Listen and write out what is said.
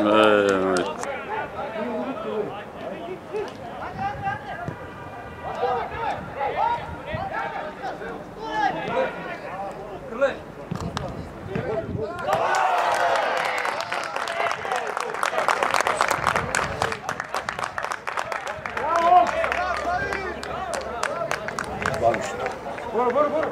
Uh, Varmış. Vur vur vur.